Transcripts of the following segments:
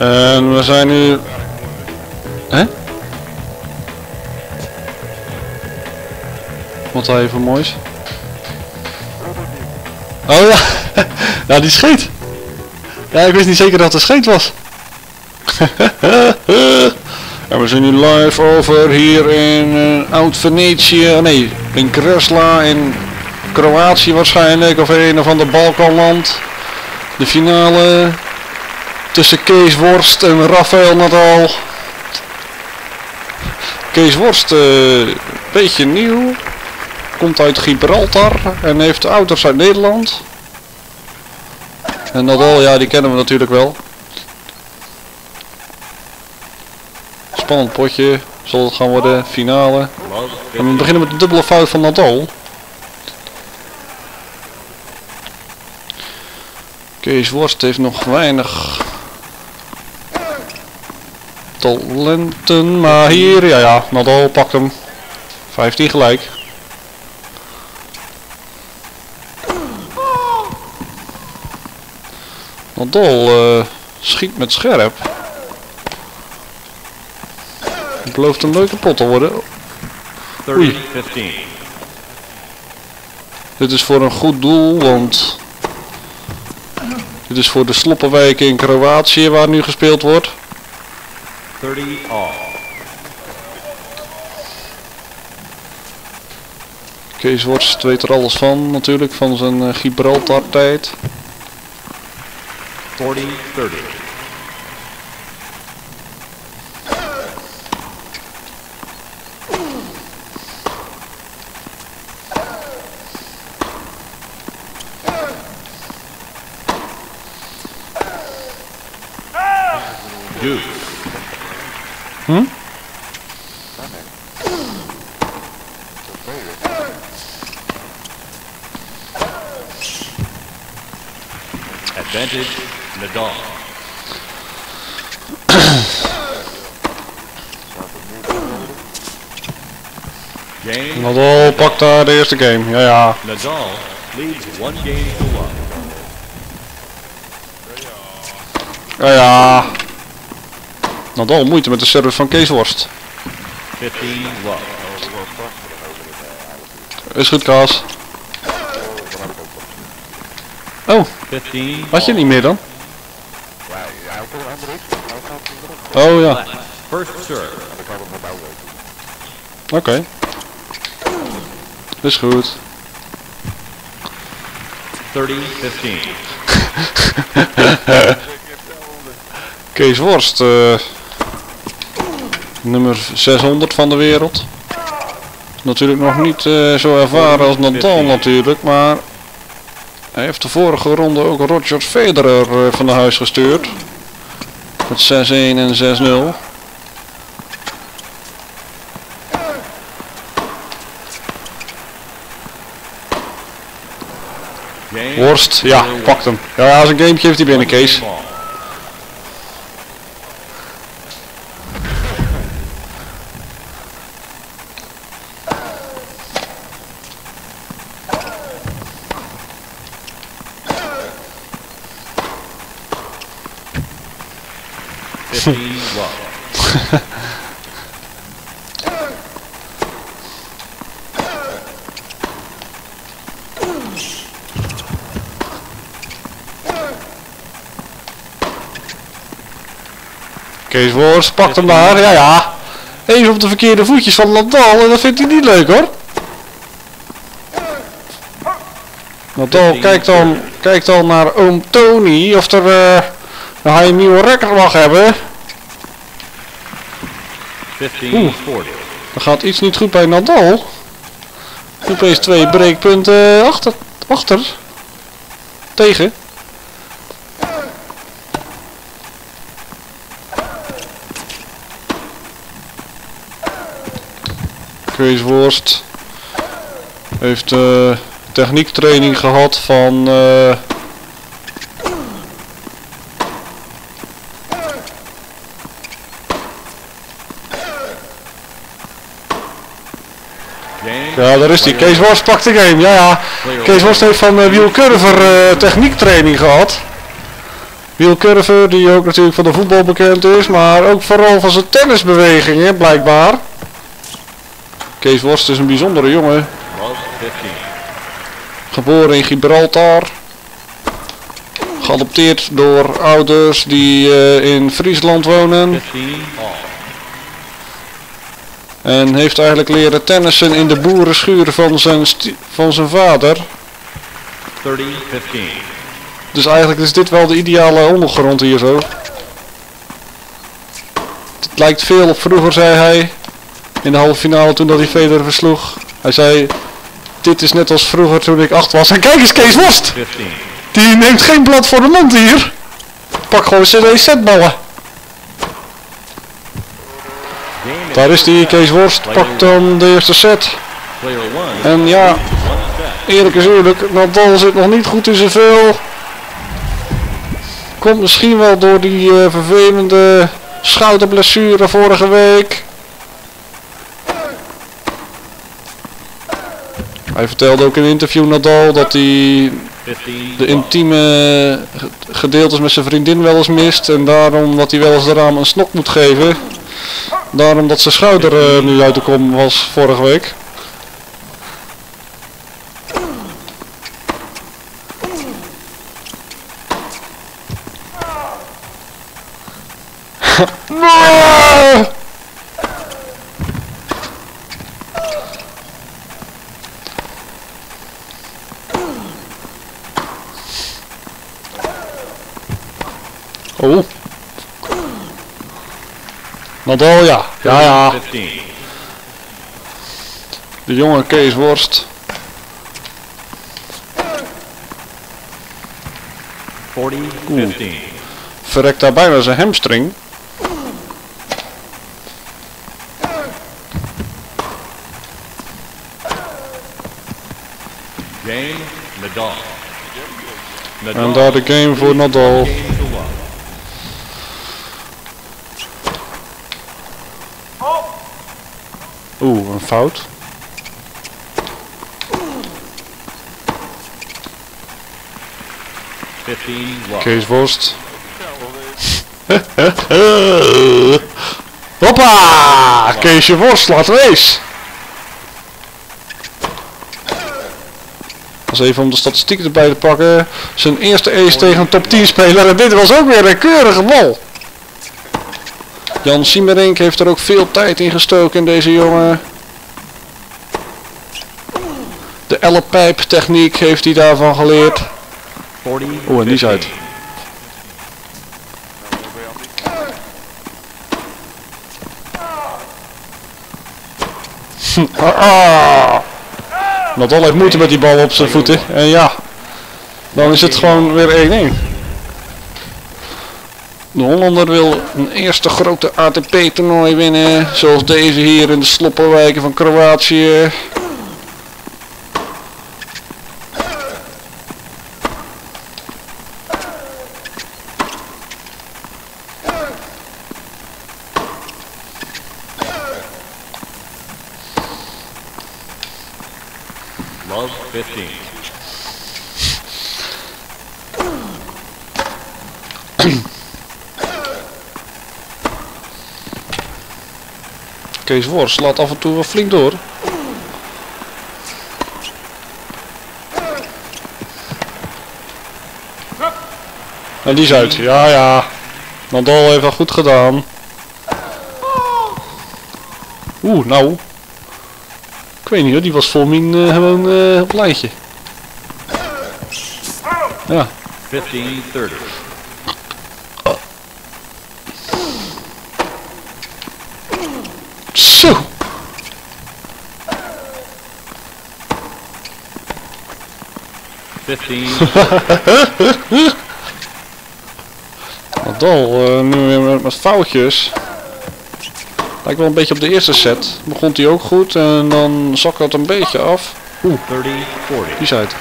En we zijn nu... Hè? Wat even moois. Oh ja, ja die scheet. Ja, ik wist niet zeker dat het scheet was. en we zijn nu live over hier in uh, Oud-Venetië, nee, in Kresla, in Kroatië waarschijnlijk, of een of ander Balkanland. De finale tussen Kees Worst en Rafael Nadal. Kees Worst, een uh, beetje nieuw, komt uit Gibraltar en heeft ouders uit Nederland. En Nadal, ja die kennen we natuurlijk wel. Spannend potje, zal het gaan worden, finale. We beginnen met de dubbele fout van Nadal. Kees Worst heeft nog weinig talenten, maar hier, ja ja, Nadal pakt hem. 15 gelijk. Nadal uh, schiet met scherp. Het belooft een leuke pot te worden. Oei. Dit is voor een goed doel, want dit is voor de sloppenwijken in Kroatië waar nu gespeeld wordt. 30 all. Kees Worst weet er alles van natuurlijk, van zijn uh, Gibraltar tijd. 40, 30. Deuce. Hm? Advantage, Nadal. Game. Nadal pakt daar de eerste game, ja ja. Nadal leads one game to one. Ja ja. Nadal moeite met de service van Kees Worst. 15 love. Is goed Kaas. Oh, 15 had je niet meer dan? Oh ja. First Is goed. 30 15. Kees Worst, eh, nummer 600 van de wereld. Natuurlijk nog niet eh, zo ervaren als Nadal natuurlijk, maar hij heeft de vorige ronde ook Roger Federer eh, van de huis gestuurd. Met 6-1 en 6-0. Worst, ja, pakt hem. Ja, ja, zijn gamepje heeft hij binnen, Kees. game all. Fifteen love. Kees Worst pakt hem daar, ja ja. Even op de verkeerde voetjes van Nadal en dat vindt hij niet leuk hoor. Nadal kijkt dan, kijkt dan naar oom Tony of er, eh, of hij een nieuwe record mag hebben. Fifteen Oeh. forty. Er gaat iets niet goed bij Nadal. Opeens twee breekpunten achter, achter. Tegen. Kees Worst heeft eh techniektraining gehad van Game. Ja, daar is hij. Kees Worst pakt de game. Ja, ja. Kees Worst heeft van uh, Wiel Curver techniektraining gehad. wielcurver die ook natuurlijk van de voetbal bekend is, maar ook vooral van zijn tennisbewegingen blijkbaar. Kees Worst is een bijzondere jongen, Love 15. geboren in Gibraltar. Geadopteerd door ouders die eh, in Friesland wonen. 15 all. En heeft eigenlijk leren tennissen in de boerenschuur van zijn, van zijn vader. 30 15. Dus eigenlijk is dit wel de ideale ondergrond hier zo. Het lijkt veel op vroeger, zei hij. In de halve finale toen dat hij Federer versloeg. Hij zei, dit is net als vroeger toen ik acht was. En kijk eens Kees Worst! 15. Die neemt geen blad voor de mond hier. Pak gewoon cd setballen. Game is Daar is die Kees Worst. Pakt dan de eerste set. player 1. En ja, eerlijk is eerlijk, Nadal zit nog niet goed in vel. Komt misschien wel door die eh, vervelende schouderblessure vorige week. Hij vertelde ook in een interview Nadal dat hij 15 de 12. intieme ge- gedeeltes met zijn vriendin wel eens mist. En daarom dat hij wel eens de raam een snok moet geven. Daarom dat zijn schouder eh, nu uit de kom was vorige week. Nadal, ja. Ja, ja. 15. De jonge Kees Worst. 40 15. Verrekt daar bijna zijn hamstring. Game Nadal. En daar de game voor Nadal. Game to love. Oeh, een fout. Fifteen love. Kees Worst. Hoppa! Keesje Worst laat race. Dat is even om de statistieken erbij te pakken. Zijn eerste ace tegen een top 10 speler. En dit was ook weer een keurige bal. Jan Siemerink heeft er ook veel tijd in gestoken in deze jongen. De ellepijp techniek heeft hij daarvan geleerd. 40 Oeh, en die is uit. 15. Ah. Nadal heeft moeite met die bal op zijn voeten. En ja, dan is het gewoon weer 1-1. De Hollander wil een eerste grote ATP-toernooi winnen. Zoals deze hier in de sloppenwijken van Kroatië. Love 15. Kees Worst slaat af en toe wel flink door. En die is uit. Ja, ja. Nadal heeft wel goed gedaan. Oeh, nou. Ik weet niet hoor, die was voor min eh, gewoon eh, op lijntje. Ja. 15 30. Zo. Fifteen. Nadal, eh, nu weer met, met foutjes. Lijkt wel een beetje op de eerste set. Begon hij ook goed en dan zak dat een beetje af. 30 40. Die is uit.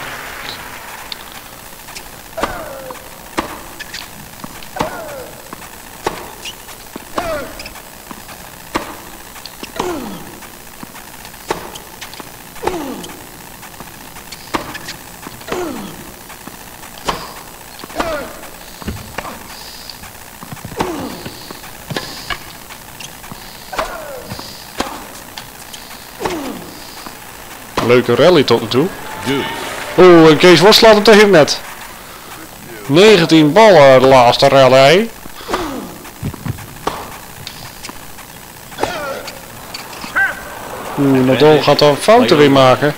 Leuke rally tot nu toe. Oeh, en Kees Worst slaat hem tegen het net. 19 ballen de laatste rally. Oeh, Nadal gaat dan fouten weer maken.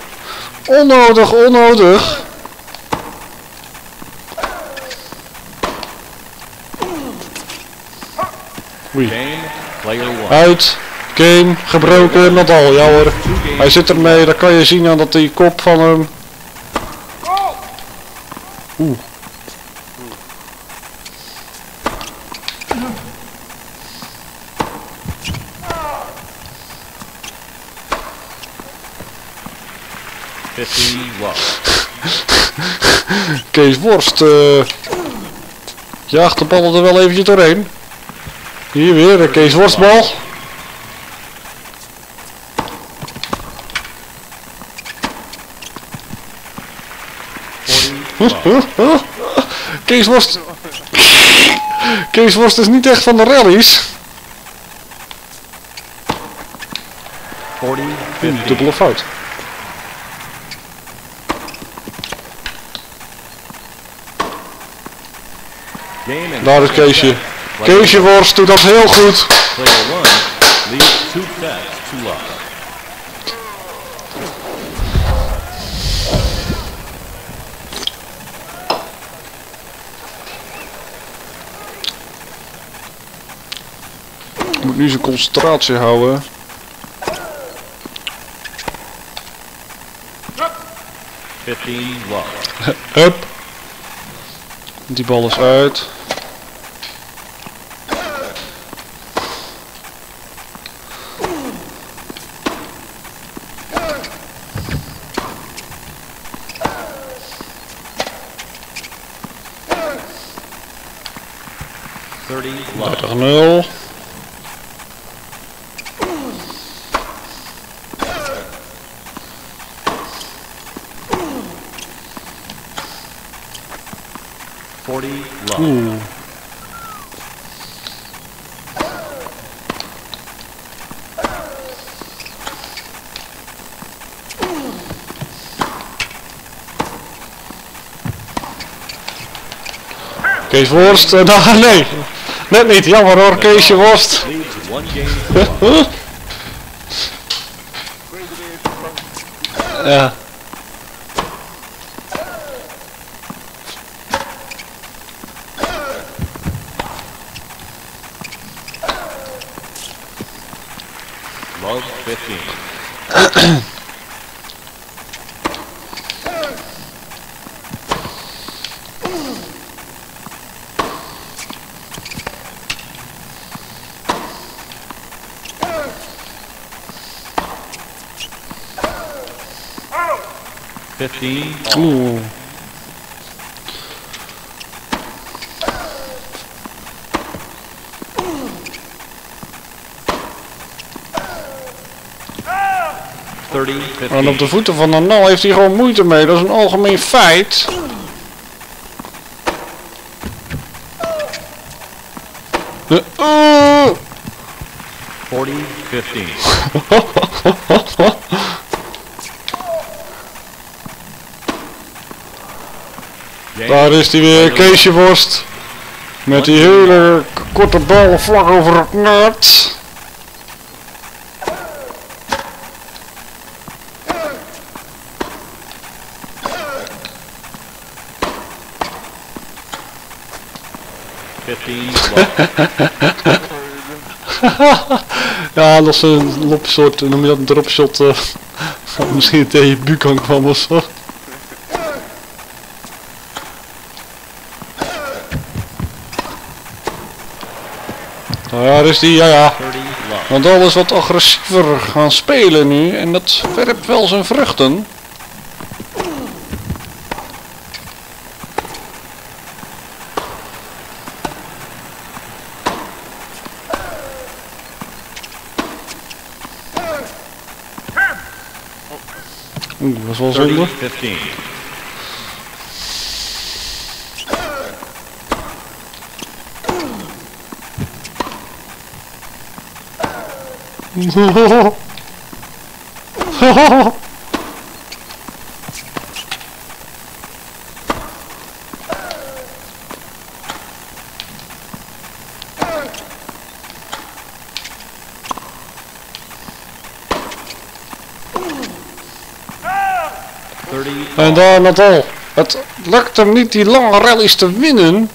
Onnodig, onnodig. Oei. Uit. Game. Gebroken. Nadal. Ja hoor. Hij zit ermee. Dat kan je zien aan dat die kop van hem. Oeh. Kees Worst eh jaagt de er wel eventjes doorheen. Hier weer de Kees Worstbal. Forty love. Kees Worst. Kees Worst is niet echt van de rallies. Forty Oeh, fifteen. dubbele fout. Daar is Keesje. Keesje Worst doet dat heel goed. Player one leads two sets to love. Moet nu zijn concentratie houden. Hup. Die bal is uit. Thirty worst. Uh, nee, net niet. Jammer hoor, Keesje worst. ja. Love 15. Oeh. en op de voeten van een nal heeft hij gewoon moeite mee. Dat is een algemeen feit. De, uh. 40, 15. Daar is hij weer, Keesje Worst. Met die hele korte bal vlak over het net. Ja, dat is een lopsoort, noem je dat een dropshot. eh, misschien tegen je buurkant kwam of zo. Nou daar is die, ja ja. Want alles wat agressiever gaan spelen nu en dat werpt wel zijn vruchten. Oeh, dat was wel zonde. 15. En daar Nadal. Het lukt hem niet die lange rallies te winnen.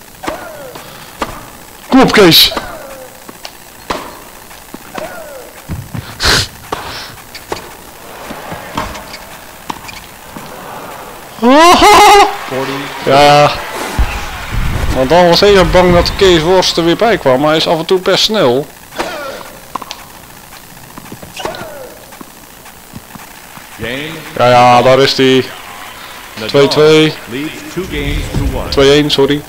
Kom op, Kees. Ja. Want dan was even bang dat Kees Worst er weer bij kwam, maar hij is af en toe best snel. Ja, ja, daar is hij. 2-2. Nadal leads two games to one. 2-1, sorry.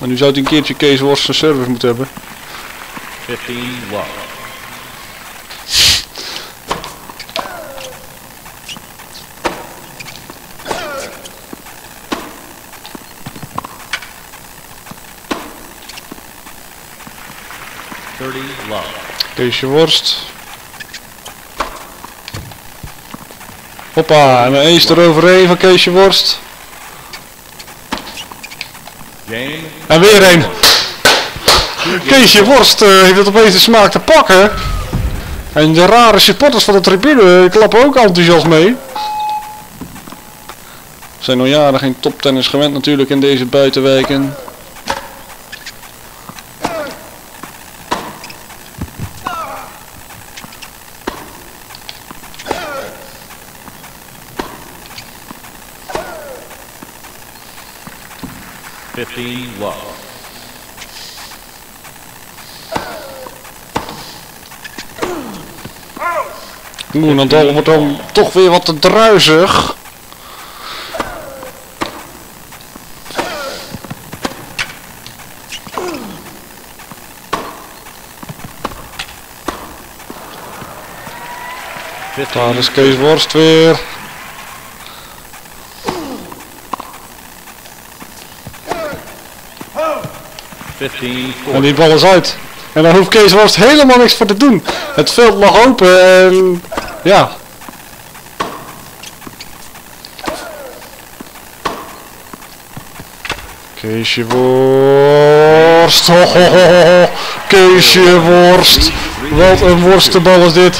En nu zou hij een keertje Kees Worst zijn service moeten hebben. 15 love. Thirty love. Keesje Worst. Hoppa, en een ace eroverheen van Keesje Worst. En weer een. Keesje Worst eh, heeft het opeens de smaak te pakken. En de rare supporters van de tribune klappen ook enthousiast mee. Zijn al jaren geen toptennis gewend natuurlijk in deze buitenwijken. Fifteen love. Oeh, Nadal wordt dan toch weer wat te druizig. Daar is Kees Worst weer. En die bal is uit. En daar hoeft Kees Worst helemaal niks voor te doen. Het veld lag open en ja. Keesje Worst. Keesje Worst. Wat een worstenbal is dit.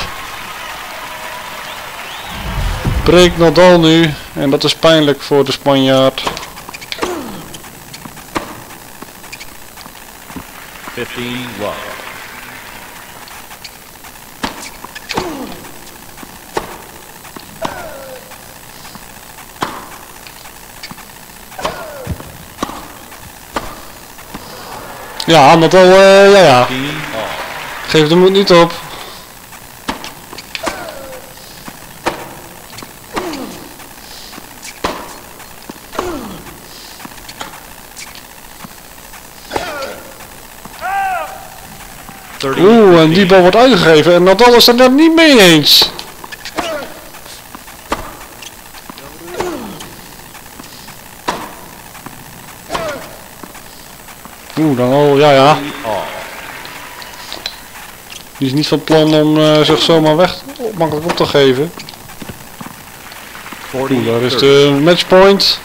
Breekt Nadal nu. En dat is pijnlijk voor de Spanjaard. Fifteen love. Ja, Nadal, eh ja ja. Geef de moed niet op. Thirty. Oeh, en die bal wordt uitgegeven en Nadal is er net niet mee eens. Oeh, dan al, ja ja. Die is niet van plan om eh, zich zomaar weg makkelijk op te geven. Oeh, daar is 30. de matchpoint.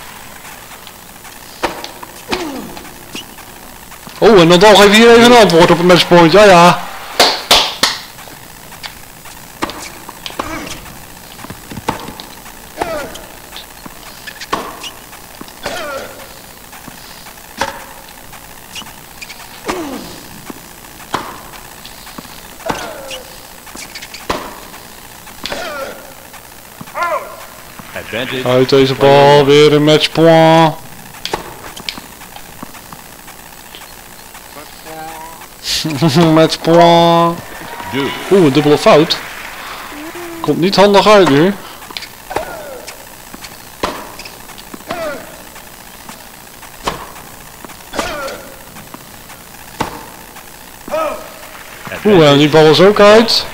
Oh, en Nadal geeft hier even een antwoord op het matchpoint. Ja, ja. Uit deze bal, weer een matchpoint. matchpoint. Oeh, een dubbele fout. Komt niet handig uit nu. Oeh, en die bal is ook uit.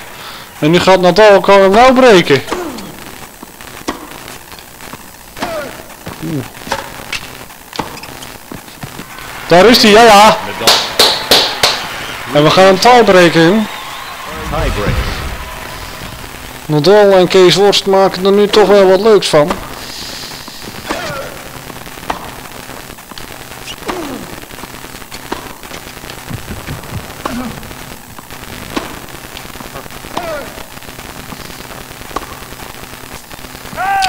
En nu gaat Nadal, kan hem nou breken. Daar is hij, ja ja. En we gaan een tiebreak in. Nadal en Kees Worst maken er nu toch wel wat leuks van.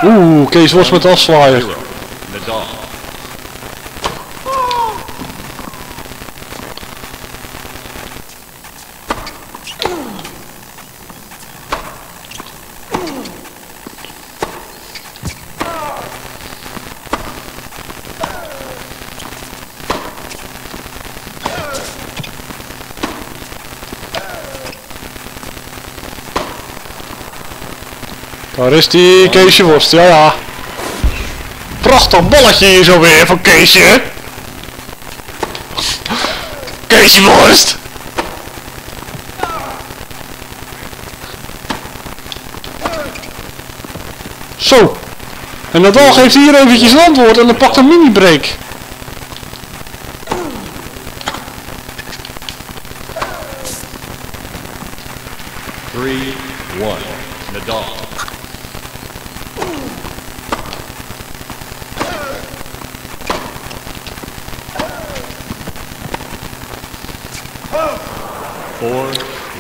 Oeh, Kees Worst met afzwaaien. Daar is die Keesje Worst, ja ja. Prachtig balletje hier zo weer van Keesje. Keesje Worst. Zo. En Nadal geeft hier eventjes antwoord en dan pakt een mini-break. Nadal.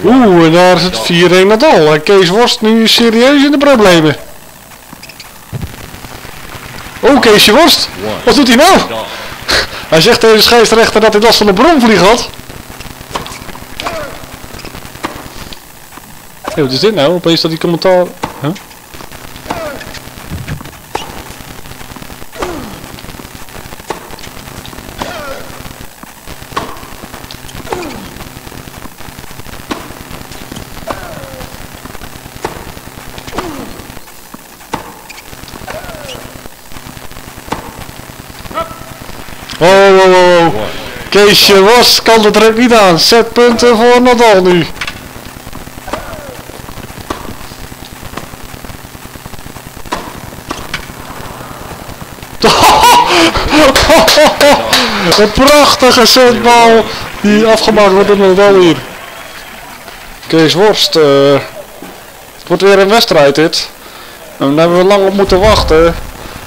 Oeh, en daar is het 4-1 Nadal. Kees Worst nu serieus in de problemen. Oh, Keesje Worst. Wat doet hij nou? Hij zegt tegen de scheidsrechter dat hij last van de bronvlieg had. Hé, wat is dit nou? Opeens dat die commentaar... Huh? Oh, oh, oh, oh. One. Keesje was kan er ook niet aan. Zet punten voor Nadal nu. Een prachtige setbal die afgemaakt wordt door Nadal hier. Kees Worst, eh, het wordt weer een wedstrijd dit. En daar hebben we lang op moeten wachten.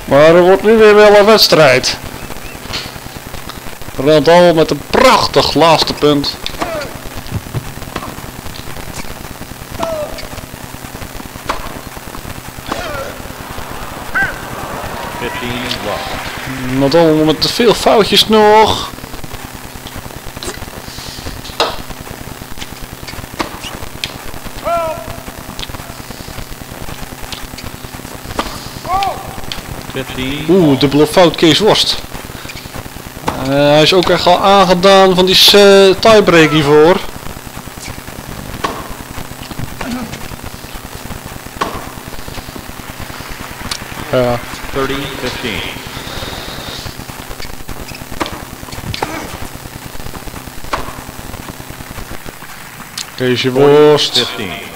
Maar er wordt nu weer wel een wedstrijd. Nadal met een prachtig laatste punt. Nadal met te veel foutjes nog. Oeh, dubbele fout Kees Worst. Eh, hij is ook echt al aangedaan van die eh, tiebreak hiervoor. Ja. Thirty. Fifteen. Keesje Forty. Worst. Fifteen.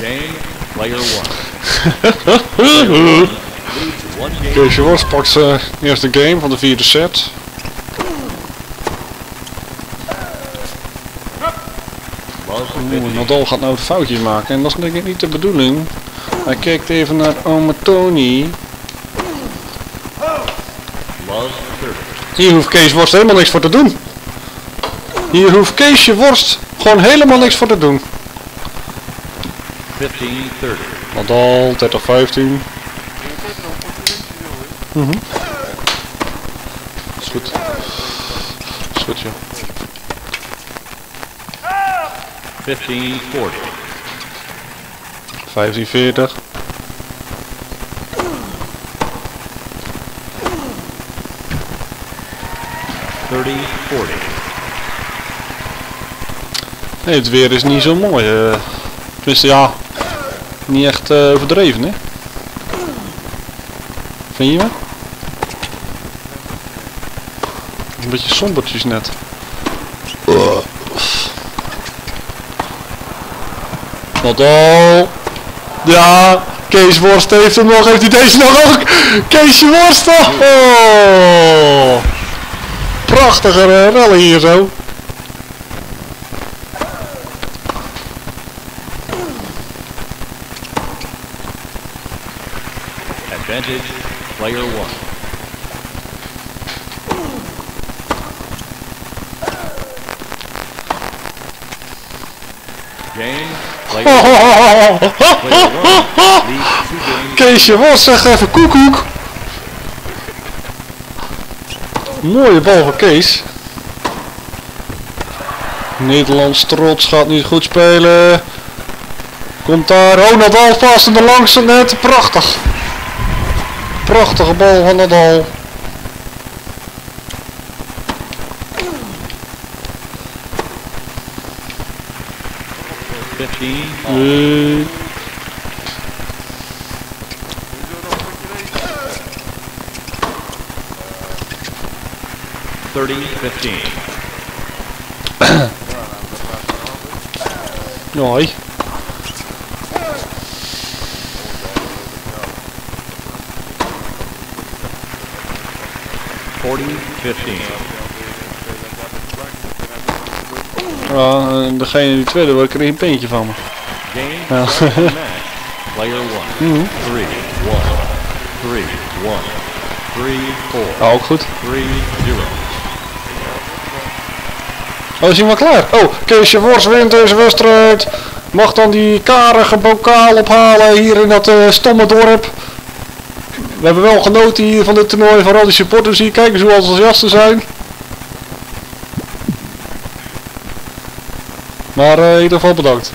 Game. Player one. Keesje Worst pakt zijn eerste game van de vierde set. Oeh. Nadal gaat nou foutjes maken en dat is denk ik niet de bedoeling. Hij kijkt even naar ome Tony. Hier hoeft Kees Worst helemaal niks voor te doen. Hier hoeft Keesje Worst gewoon helemaal niks voor te doen. Fifteen. Thirty. Nadal, 30-15. Mhm. Is goed. Is goed, joh. Fifteen. Forty. 15-40. Thirty. Forty. Nee, het weer is niet zo mooi. eh. tenminste, ja. Niet echt eh, overdreven, hè? Vind je me? Een beetje sombertjes net. Nadal. Ja, Kees Worst heeft hem nog. Heeft hij deze nog ook? Keesje Worst. Oh. Prachtige eh, rally hier zo. Player one. Keesje was zeg even koekoek. Mooie bal van Kees. Nederlands trots gaat niet goed spelen. Komt daar Ronald Al vast in de langste net. Prachtig. Prachtige bal van Nadal. Fifteen, Eh, 30, 15. Nee. Forty, fifteen. Ja, en degene die tweede wil kreeg een peentje van me. Ja. Player one. Mhm. Three, one. Three, one. Three, four. Ja, ook goed. Three, zero. Oh, we zien we klaar. Oh, Keesje Wors wint deze wedstrijd. Mag dan die karige bokaal ophalen hier in dat eh, stomme dorp. We hebben wel genoten hier van dit toernooi. Vooral die supporters hier. Kijk eens hoe enthousiast ze zijn. Maar eh, in ieder geval bedankt.